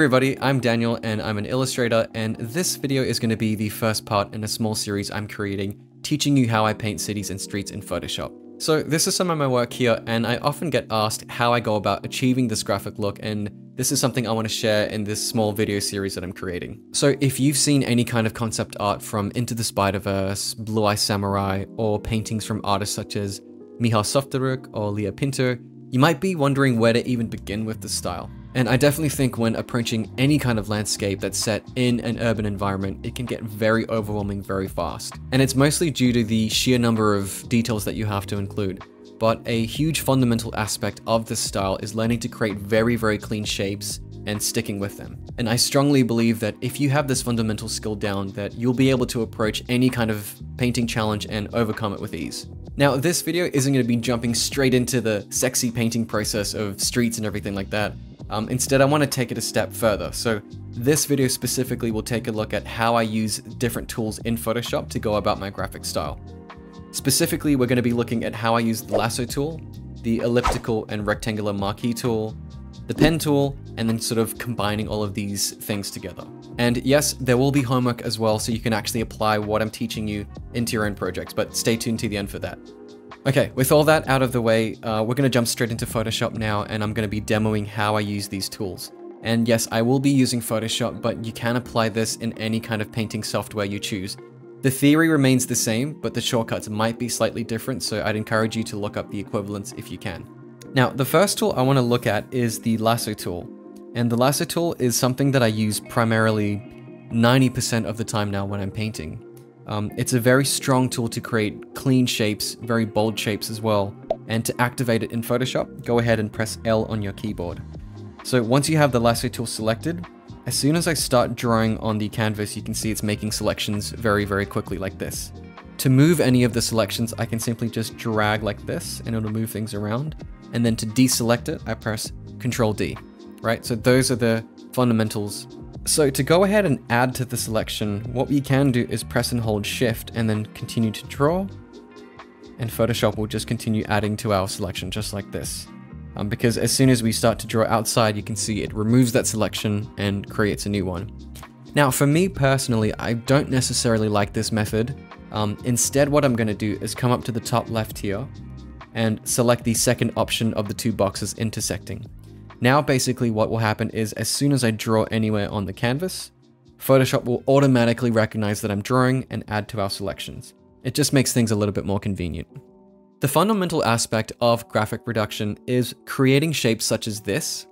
everybody, I'm Daniel and I'm an illustrator and this video is going to be the first part in a small series I'm creating teaching you how I paint cities and streets in Photoshop. So this is some of my work here and I often get asked how I go about achieving this graphic look and this is something I want to share in this small video series that I'm creating. So if you've seen any kind of concept art from Into the Spider-Verse, Blue Eye Samurai, or paintings from artists such as Michal Sawtyruk or Leah Pinter, you might be wondering where to even begin with the style. And I definitely think when approaching any kind of landscape that's set in an urban environment, it can get very overwhelming very fast. And it's mostly due to the sheer number of details that you have to include. But a huge fundamental aspect of this style is learning to create very, very clean shapes and sticking with them. And I strongly believe that if you have this fundamental skill down, that you'll be able to approach any kind of painting challenge and overcome it with ease. Now, this video isn't going to be jumping straight into the sexy painting process of streets and everything like that. Um, instead, I want to take it a step further. So this video specifically will take a look at how I use different tools in Photoshop to go about my graphic style. Specifically, we're going to be looking at how I use the lasso tool, the elliptical and rectangular marquee tool, the pen tool, and then sort of combining all of these things together. And yes, there will be homework as well, so you can actually apply what I'm teaching you into your own projects, but stay tuned to the end for that. Okay, with all that out of the way, uh, we're going to jump straight into Photoshop now, and I'm going to be demoing how I use these tools. And yes, I will be using Photoshop, but you can apply this in any kind of painting software you choose. The theory remains the same, but the shortcuts might be slightly different, so I'd encourage you to look up the equivalents if you can. Now, the first tool I want to look at is the lasso tool. And the lasso tool is something that I use primarily 90% of the time now when I'm painting. Um, it's a very strong tool to create clean shapes, very bold shapes as well. And to activate it in Photoshop, go ahead and press L on your keyboard. So once you have the lasso tool selected, as soon as I start drawing on the canvas, you can see it's making selections very, very quickly like this. To move any of the selections, I can simply just drag like this and it'll move things around. And then to deselect it, I press Control D, right? So those are the fundamentals so to go ahead and add to the selection, what we can do is press and hold shift and then continue to draw. And Photoshop will just continue adding to our selection just like this. Um, because as soon as we start to draw outside, you can see it removes that selection and creates a new one. Now for me personally, I don't necessarily like this method. Um, instead, what I'm going to do is come up to the top left here and select the second option of the two boxes intersecting. Now basically what will happen is as soon as I draw anywhere on the canvas, Photoshop will automatically recognize that I'm drawing and add to our selections. It just makes things a little bit more convenient. The fundamental aspect of graphic reduction is creating shapes such as this,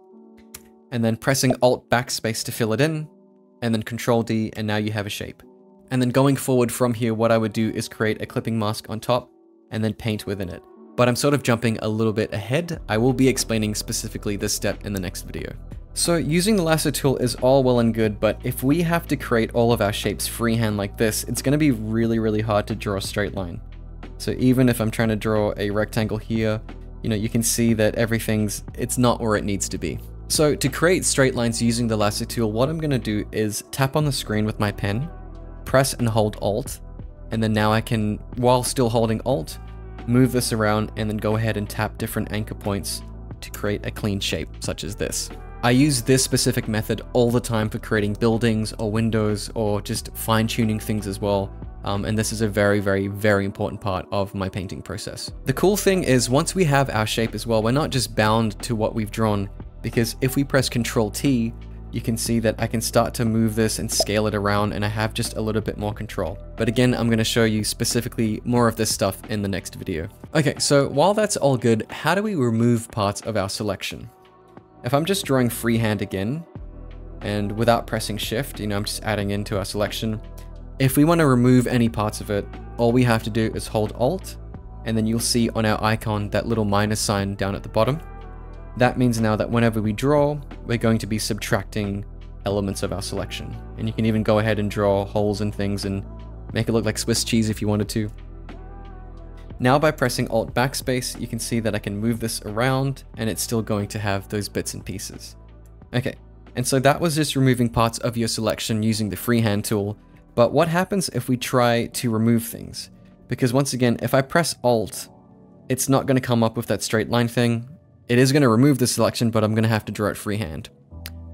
and then pressing Alt Backspace to fill it in, and then Control D, and now you have a shape. And then going forward from here, what I would do is create a clipping mask on top, and then paint within it but I'm sort of jumping a little bit ahead. I will be explaining specifically this step in the next video. So using the lasso tool is all well and good, but if we have to create all of our shapes freehand like this, it's going to be really, really hard to draw a straight line. So even if I'm trying to draw a rectangle here, you know, you can see that everything's, it's not where it needs to be. So to create straight lines using the lasso tool, what I'm going to do is tap on the screen with my pen, press and hold Alt, and then now I can, while still holding Alt, move this around and then go ahead and tap different anchor points to create a clean shape such as this. I use this specific method all the time for creating buildings or windows or just fine tuning things as well. Um, and this is a very, very, very important part of my painting process. The cool thing is once we have our shape as well, we're not just bound to what we've drawn because if we press Control T, you can see that I can start to move this and scale it around and I have just a little bit more control. But again, I'm going to show you specifically more of this stuff in the next video. Okay, so while that's all good, how do we remove parts of our selection? If I'm just drawing freehand again, and without pressing shift, you know, I'm just adding into our selection. If we want to remove any parts of it, all we have to do is hold Alt, and then you'll see on our icon that little minus sign down at the bottom. That means now that whenever we draw, we're going to be subtracting elements of our selection. And you can even go ahead and draw holes and things and make it look like Swiss cheese if you wanted to. Now by pressing Alt Backspace, you can see that I can move this around and it's still going to have those bits and pieces. Okay, and so that was just removing parts of your selection using the freehand tool, but what happens if we try to remove things? Because once again, if I press Alt, it's not going to come up with that straight line thing, it is going to remove the selection, but I'm going to have to draw it freehand.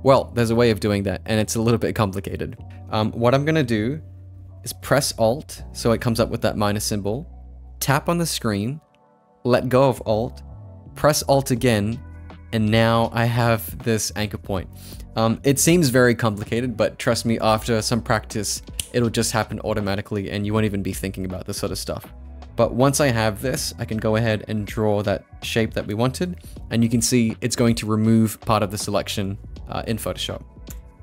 Well, there's a way of doing that, and it's a little bit complicated. Um, what I'm going to do is press Alt, so it comes up with that minus symbol, tap on the screen, let go of Alt, press Alt again, and now I have this anchor point. Um, it seems very complicated, but trust me, after some practice, it'll just happen automatically and you won't even be thinking about this sort of stuff. But once I have this, I can go ahead and draw that shape that we wanted, and you can see it's going to remove part of the selection uh, in Photoshop.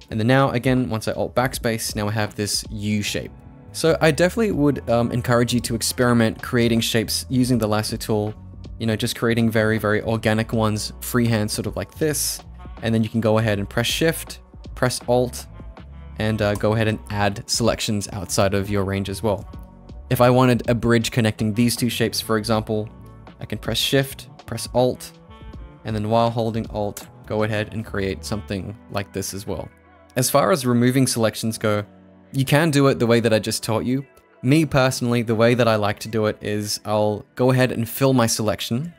And then now, again, once I Alt Backspace, now I have this U shape. So I definitely would um, encourage you to experiment creating shapes using the lasso tool, you know, just creating very, very organic ones, freehand, sort of like this. And then you can go ahead and press Shift, press Alt, and uh, go ahead and add selections outside of your range as well. If I wanted a bridge connecting these two shapes, for example, I can press Shift, press Alt, and then while holding Alt, go ahead and create something like this as well. As far as removing selections go, you can do it the way that I just taught you. Me personally, the way that I like to do it is I'll go ahead and fill my selection.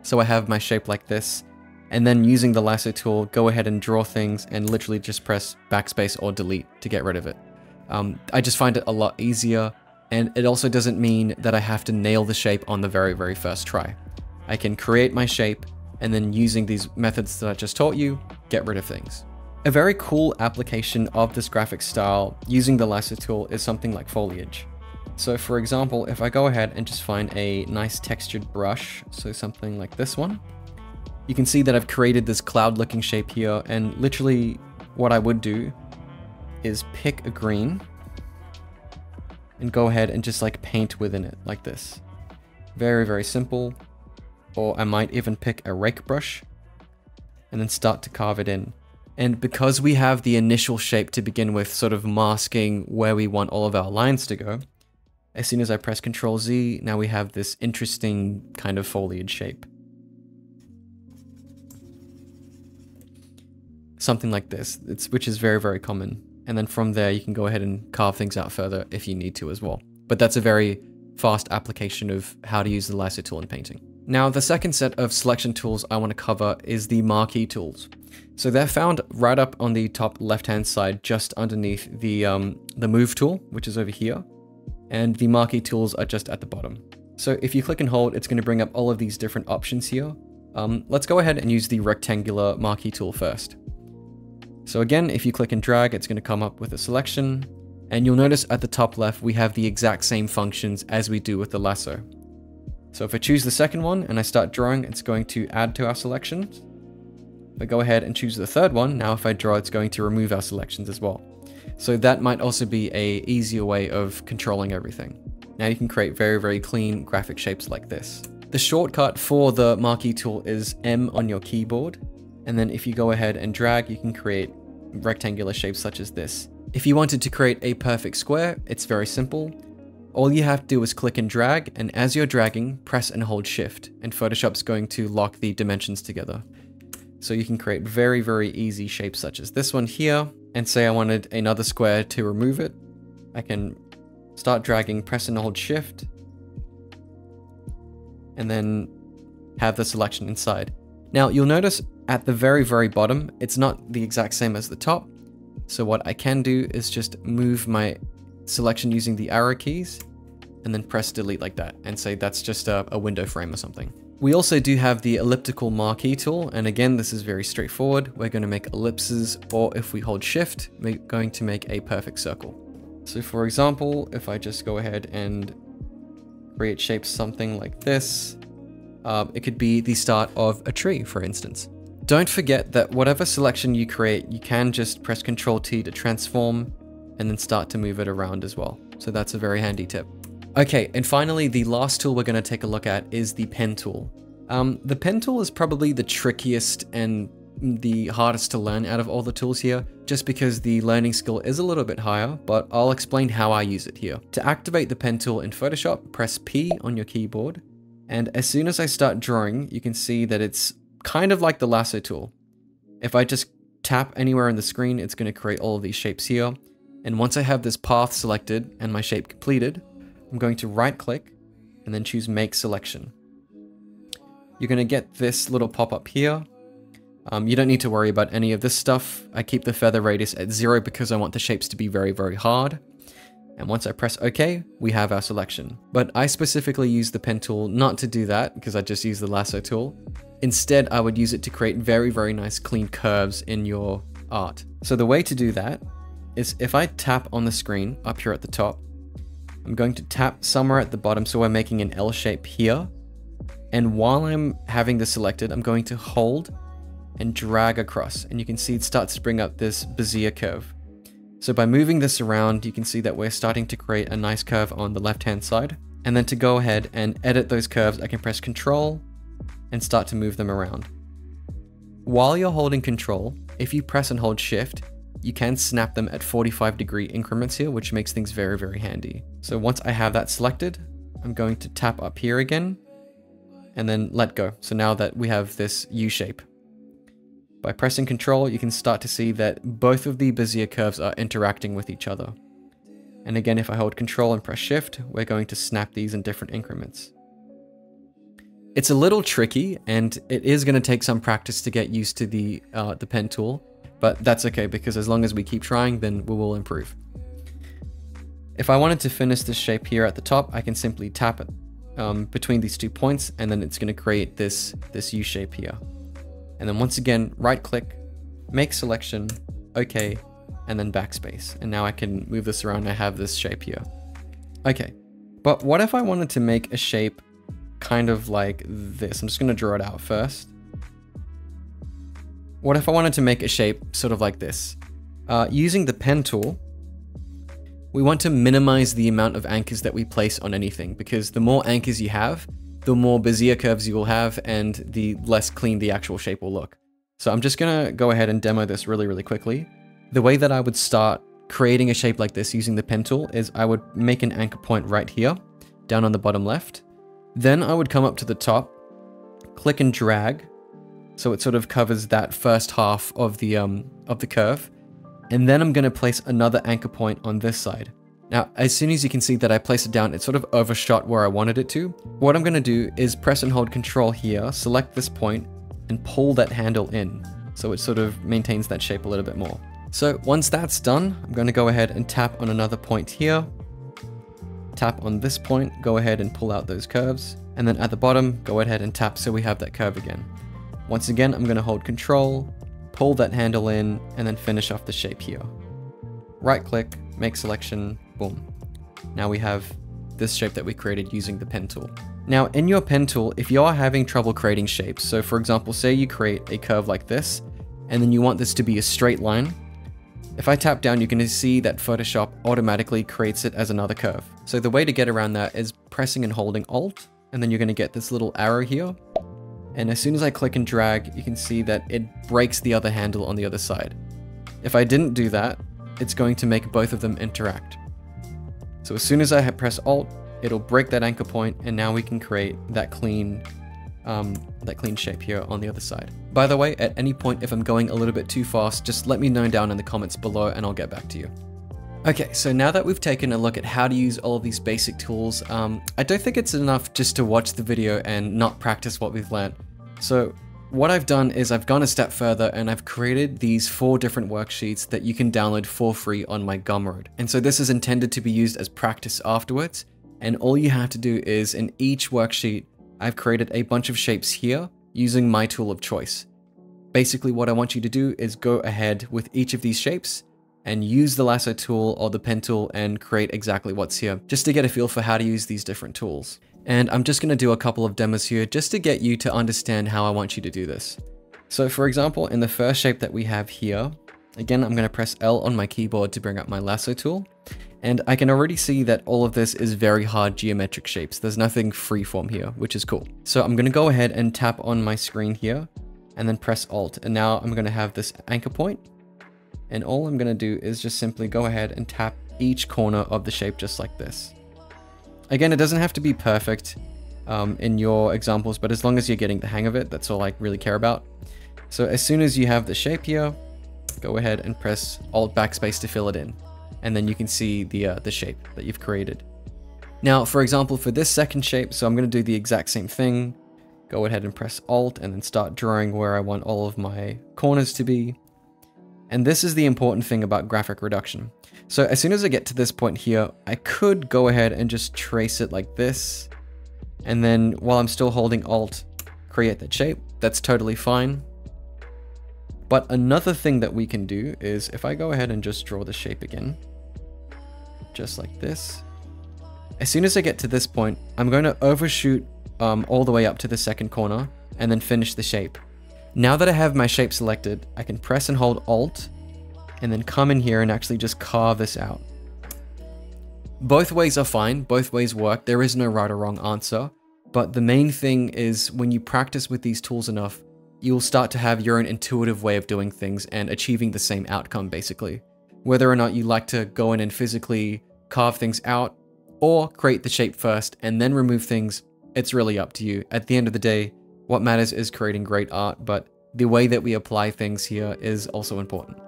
So I have my shape like this. And then using the lasso tool, go ahead and draw things and literally just press backspace or delete to get rid of it. Um, I just find it a lot easier. And it also doesn't mean that I have to nail the shape on the very, very first try. I can create my shape and then using these methods that I just taught you, get rid of things. A very cool application of this graphic style using the lasso tool is something like foliage. So for example, if I go ahead and just find a nice textured brush, so something like this one, you can see that I've created this cloud looking shape here and literally what I would do is pick a green and go ahead and just like paint within it like this. Very, very simple. Or I might even pick a rake brush and then start to carve it in. And because we have the initial shape to begin with, sort of masking where we want all of our lines to go, as soon as I press Ctrl Z, now we have this interesting kind of foliage shape. Something like this, it's, which is very, very common. And then from there, you can go ahead and carve things out further if you need to as well. But that's a very fast application of how to use the lasso tool in painting. Now, the second set of selection tools I want to cover is the marquee tools. So they're found right up on the top left-hand side, just underneath the, um, the move tool, which is over here. And the marquee tools are just at the bottom. So if you click and hold, it's going to bring up all of these different options here. Um, let's go ahead and use the rectangular marquee tool first. So again, if you click and drag, it's going to come up with a selection. And you'll notice at the top left, we have the exact same functions as we do with the lasso. So if I choose the second one and I start drawing, it's going to add to our selections. If I go ahead and choose the third one, now if I draw, it's going to remove our selections as well. So that might also be a easier way of controlling everything. Now you can create very, very clean graphic shapes like this. The shortcut for the marquee tool is M on your keyboard. And then if you go ahead and drag, you can create rectangular shapes such as this. If you wanted to create a perfect square, it's very simple. All you have to do is click and drag, and as you're dragging, press and hold shift, and Photoshop's going to lock the dimensions together. So you can create very, very easy shapes such as this one here, and say I wanted another square to remove it. I can start dragging, press and hold shift, and then have the selection inside. Now you'll notice at the very, very bottom, it's not the exact same as the top. So what I can do is just move my selection using the arrow keys and then press delete like that and say that's just a, a window frame or something. We also do have the elliptical marquee tool, and again, this is very straightforward. We're going to make ellipses, or if we hold shift, we're going to make a perfect circle. So for example, if I just go ahead and create shapes something like this, uh, it could be the start of a tree, for instance. Don't forget that whatever selection you create, you can just press Ctrl T to transform and then start to move it around as well. So that's a very handy tip. Okay, and finally, the last tool we're going to take a look at is the pen tool. Um, the pen tool is probably the trickiest and the hardest to learn out of all the tools here, just because the learning skill is a little bit higher, but I'll explain how I use it here. To activate the pen tool in Photoshop, press P on your keyboard, and as soon as I start drawing, you can see that it's kind of like the lasso tool. If I just tap anywhere on the screen, it's going to create all of these shapes here, and once I have this path selected and my shape completed, I'm going to right click and then choose make selection. You're going to get this little pop-up here. Um, you don't need to worry about any of this stuff. I keep the feather radius at zero because I want the shapes to be very, very hard. And once I press OK, we have our selection. But I specifically use the pen tool not to do that because I just use the lasso tool. Instead, I would use it to create very, very nice clean curves in your art. So the way to do that is if I tap on the screen up here at the top, I'm going to tap somewhere at the bottom so we're making an L shape here. And while I'm having this selected, I'm going to hold and drag across. And you can see it starts to bring up this Bezier curve. So by moving this around, you can see that we're starting to create a nice curve on the left-hand side. And then to go ahead and edit those curves, I can press Control and start to move them around. While you're holding Control, if you press and hold Shift, you can snap them at 45 degree increments here, which makes things very, very handy. So once I have that selected, I'm going to tap up here again and then let go. So now that we have this U shape. By pressing Control, you can start to see that both of the Bezier curves are interacting with each other. And again, if I hold Control and press Shift, we're going to snap these in different increments. It's a little tricky, and it is going to take some practice to get used to the, uh, the pen tool, but that's okay, because as long as we keep trying, then we will improve. If I wanted to finish this shape here at the top, I can simply tap it um, between these two points, and then it's going to create this, this U shape here. And then once again, right click, make selection, okay, and then backspace. And now I can move this around I have this shape here. Okay, but what if I wanted to make a shape kind of like this? I'm just gonna draw it out first. What if I wanted to make a shape sort of like this? Uh, using the pen tool, we want to minimize the amount of anchors that we place on anything because the more anchors you have, the more Bezier curves you will have and the less clean the actual shape will look. So I'm just gonna go ahead and demo this really, really quickly. The way that I would start creating a shape like this using the pen tool is I would make an anchor point right here, down on the bottom left. Then I would come up to the top, click and drag, so it sort of covers that first half of the, um, of the curve. And then I'm gonna place another anchor point on this side. Now, as soon as you can see that I place it down, it sort of overshot where I wanted it to. What I'm going to do is press and hold control here, select this point, and pull that handle in. So it sort of maintains that shape a little bit more. So once that's done, I'm going to go ahead and tap on another point here. Tap on this point, go ahead and pull out those curves. And then at the bottom, go ahead and tap so we have that curve again. Once again, I'm going to hold control, pull that handle in, and then finish off the shape here. Right click, make selection, boom. Now we have this shape that we created using the pen tool. Now in your pen tool, if you are having trouble creating shapes, so for example, say you create a curve like this, and then you want this to be a straight line, if I tap down, you can see that Photoshop automatically creates it as another curve. So the way to get around that is pressing and holding Alt, and then you're gonna get this little arrow here. And as soon as I click and drag, you can see that it breaks the other handle on the other side. If I didn't do that, it's going to make both of them interact. So as soon as I press Alt, it'll break that anchor point, and now we can create that clean, um, that clean shape here on the other side. By the way, at any point if I'm going a little bit too fast, just let me know down in the comments below and I'll get back to you. Okay, so now that we've taken a look at how to use all of these basic tools, um, I don't think it's enough just to watch the video and not practice what we've learned. So what I've done is I've gone a step further and I've created these four different worksheets that you can download for free on my Gumroad. And so this is intended to be used as practice afterwards. And all you have to do is in each worksheet, I've created a bunch of shapes here using my tool of choice. Basically what I want you to do is go ahead with each of these shapes and use the lasso tool or the pen tool and create exactly what's here, just to get a feel for how to use these different tools. And I'm just going to do a couple of demos here just to get you to understand how I want you to do this. So for example, in the first shape that we have here, again, I'm going to press L on my keyboard to bring up my lasso tool. And I can already see that all of this is very hard geometric shapes. There's nothing freeform here, which is cool. So I'm going to go ahead and tap on my screen here and then press Alt. And now I'm going to have this anchor point. And all I'm going to do is just simply go ahead and tap each corner of the shape just like this. Again, it doesn't have to be perfect um, in your examples, but as long as you're getting the hang of it, that's all I really care about. So as soon as you have the shape here, go ahead and press Alt Backspace to fill it in. And then you can see the, uh, the shape that you've created. Now, for example, for this second shape, so I'm going to do the exact same thing. go ahead and press Alt and then start drawing where I want all of my corners to be. And this is the important thing about graphic reduction. So as soon as I get to this point here, I could go ahead and just trace it like this. And then while I'm still holding Alt, create that shape. That's totally fine. But another thing that we can do is if I go ahead and just draw the shape again, just like this. As soon as I get to this point, I'm going to overshoot um, all the way up to the second corner and then finish the shape. Now that I have my shape selected, I can press and hold Alt and then come in here and actually just carve this out. Both ways are fine, both ways work, there is no right or wrong answer, but the main thing is when you practice with these tools enough, you'll start to have your own intuitive way of doing things and achieving the same outcome basically. Whether or not you like to go in and physically carve things out, or create the shape first and then remove things, it's really up to you. At the end of the day, what matters is creating great art, but the way that we apply things here is also important.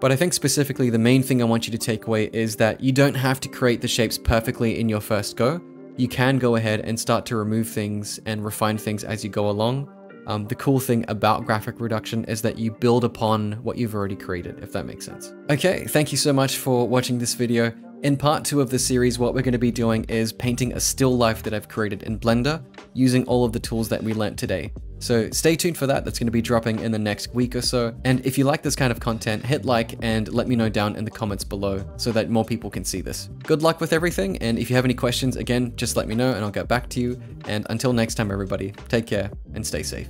But I think specifically the main thing I want you to take away is that you don't have to create the shapes perfectly in your first go. You can go ahead and start to remove things and refine things as you go along. Um, the cool thing about graphic reduction is that you build upon what you've already created, if that makes sense. Okay, thank you so much for watching this video. In part 2 of the series, what we're going to be doing is painting a still life that I've created in Blender, using all of the tools that we learnt today. So stay tuned for that, that's going to be dropping in the next week or so. And if you like this kind of content, hit like and let me know down in the comments below so that more people can see this. Good luck with everything, and if you have any questions, again, just let me know and I'll get back to you. And until next time, everybody, take care and stay safe.